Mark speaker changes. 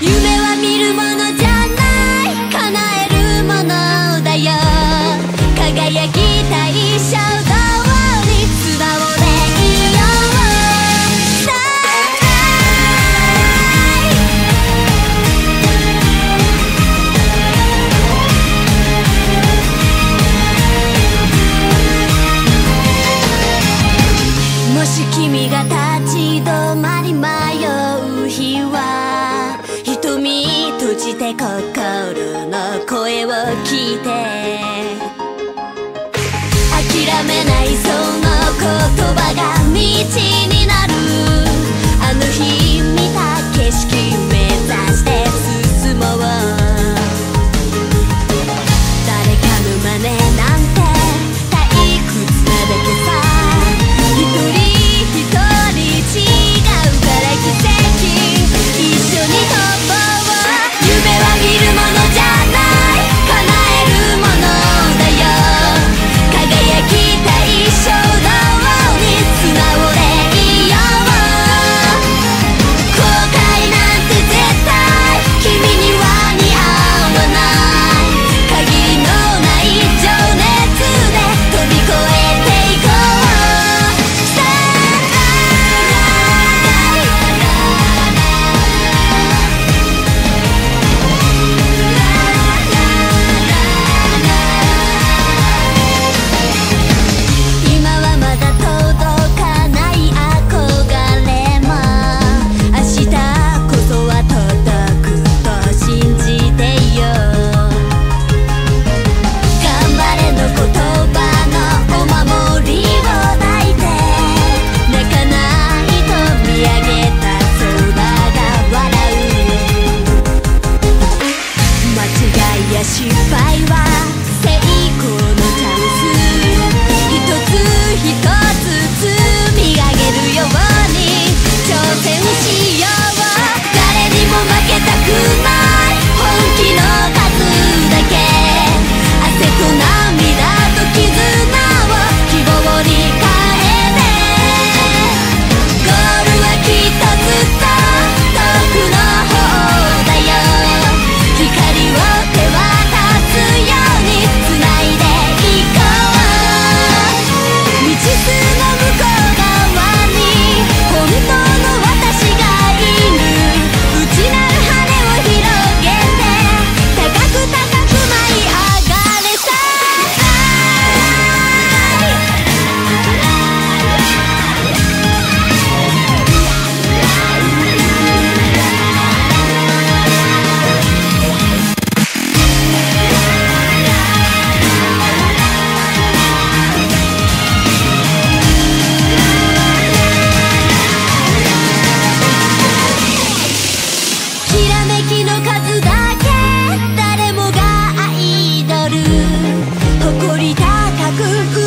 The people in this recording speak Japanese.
Speaker 1: 夢は見るものじゃない叶えるものだよ。輝きたい衝動に素直でいよう。さあ。もし君がして心の声を聞いて。諦めないぞ。誇り高く